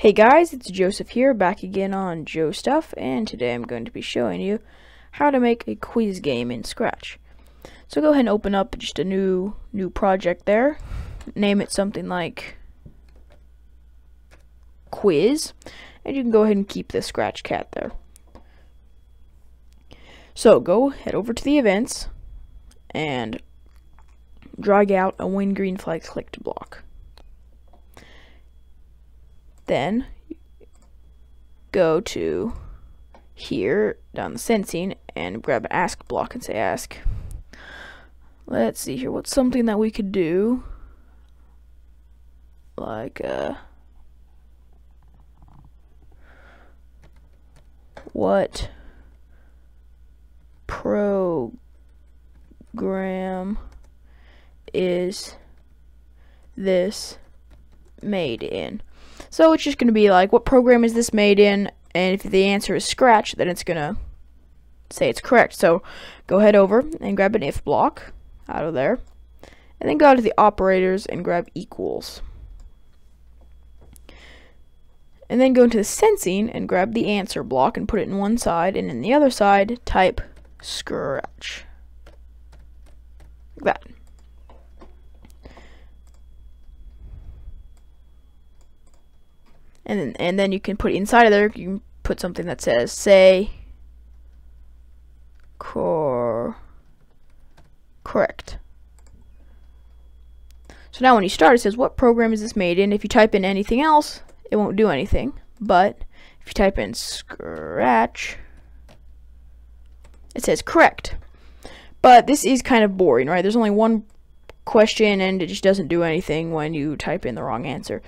Hey guys, it's Joseph here, back again on Joestuff, and today I'm going to be showing you how to make a quiz game in Scratch. So go ahead and open up just a new new project there. Name it something like Quiz, and you can go ahead and keep the Scratch cat there. So go head over to the events and drag out a win green flag clicked block. Then go to here down the sensing and grab an ask block and say ask. Let's see here, what's something that we could do? Like, uh, what program is this made in? So it's just going to be like, what program is this made in? And if the answer is Scratch, then it's going to say it's correct. So go head over and grab an if block out of there. And then go to the operators and grab equals. And then go into the sensing and grab the answer block and put it in one side. And in the other side, type Scratch. Like that. And then, and then you can put inside of there you can put something that says say core correct. So now when you start it says what program is this made in? If you type in anything else it won't do anything. But if you type in scratch it says correct. But this is kind of boring right? There's only one question and it just doesn't do anything when you type in the wrong answer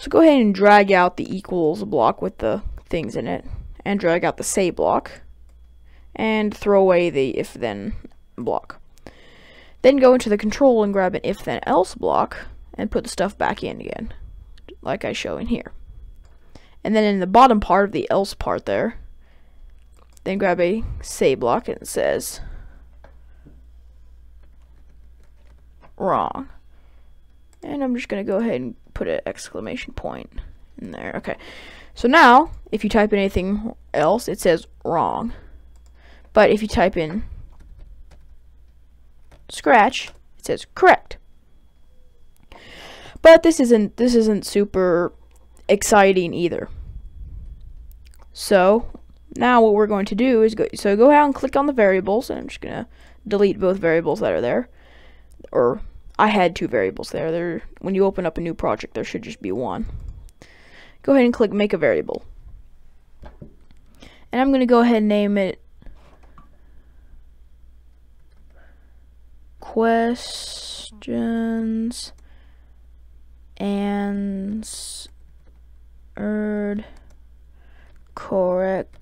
so go ahead and drag out the equals block with the things in it, and drag out the say block, and throw away the if then block. Then go into the control and grab an if then else block, and put the stuff back in again, like I show in here. And then in the bottom part of the else part there, then grab a say block and it says wrong. And I'm just going to go ahead and put an exclamation point in there. Okay. So now, if you type in anything else, it says wrong. But if you type in scratch, it says correct. But this isn't this isn't super exciting either. So now what we're going to do is go so go ahead and click on the variables and I'm just gonna delete both variables that are there or I had two variables there. There, when you open up a new project, there should just be one. Go ahead and click Make a Variable. And I'm going to go ahead and name it Questions Answered Correctly.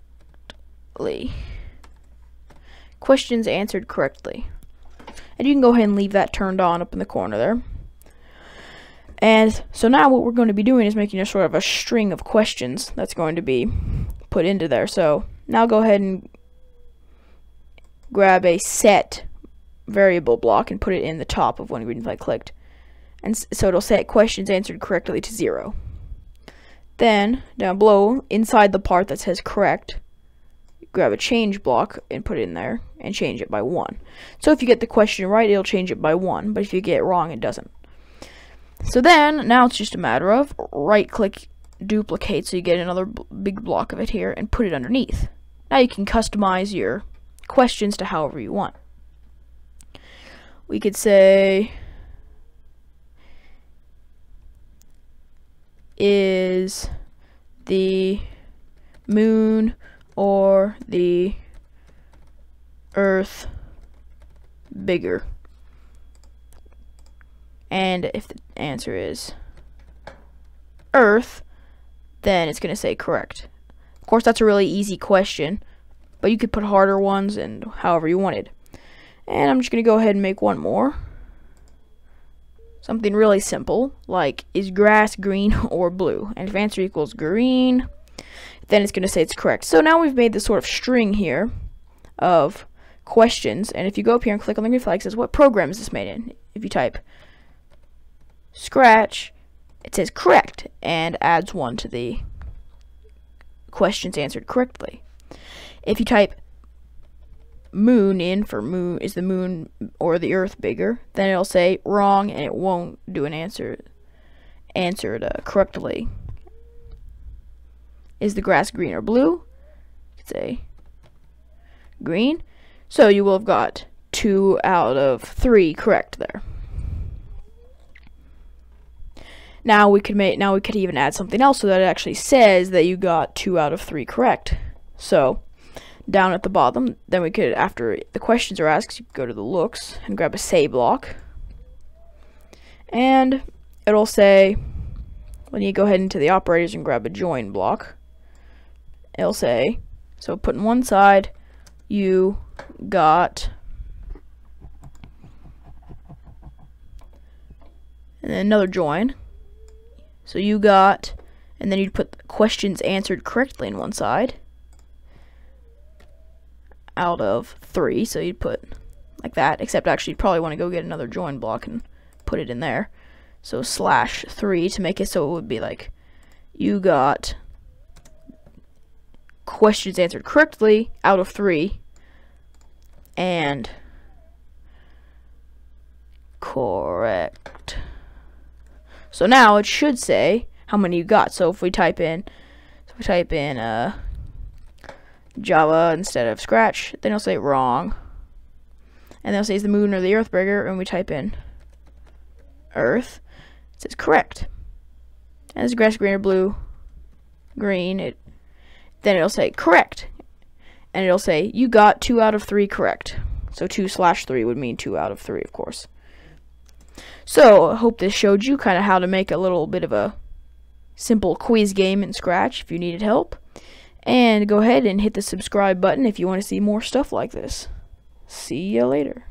Questions answered correctly. And you can go ahead and leave that turned on up in the corner there. And so now what we're going to be doing is making a sort of a string of questions that's going to be put into there. So now go ahead and grab a set variable block and put it in the top of one green flag clicked. And so it'll set questions answered correctly to zero. Then down below, inside the part that says correct, grab a change block and put it in there and change it by 1. So if you get the question right, it'll change it by 1, but if you get it wrong, it doesn't. So then, now it's just a matter of right-click duplicate so you get another big block of it here and put it underneath. Now you can customize your questions to however you want. We could say is the moon or the Earth bigger? And if the answer is Earth, then it's going to say correct. Of course, that's a really easy question, but you could put harder ones and however you wanted. And I'm just going to go ahead and make one more. Something really simple, like is grass green or blue? And if answer equals green, then it's going to say it's correct. So now we've made this sort of string here of questions. And if you go up here and click on the green flag, it says, what program is this made in? If you type Scratch, it says correct and adds one to the questions answered correctly. If you type moon in for moon, is the moon or the earth bigger, then it'll say wrong and it won't do an answer answered uh, correctly. Is the grass green or blue? Say green. So you will have got two out of three correct there. Now we could make now we could even add something else so that it actually says that you got two out of three correct. So down at the bottom, then we could after the questions are asked, you go to the looks and grab a say block. And it'll say when you go ahead into the operators and grab a join block, it'll say so put in one side you got and then another join so you got, and then you'd put questions answered correctly in one side out of three. So you'd put like that, except actually you'd probably want to go get another join block and put it in there. So slash three to make it so it would be like you got questions answered correctly out of three and correct. So now it should say how many you got. So if we type in, so we type in uh, Java instead of Scratch, then it'll say wrong. And then it'll say is the moon or the earth bigger, and we type in Earth. It says correct. And is grass green or blue? Green. It then it'll say correct, and it'll say you got two out of three correct. So two slash three would mean two out of three, of course. So, I hope this showed you kind of how to make a little bit of a simple quiz game in Scratch if you needed help. And go ahead and hit the subscribe button if you want to see more stuff like this. See you later.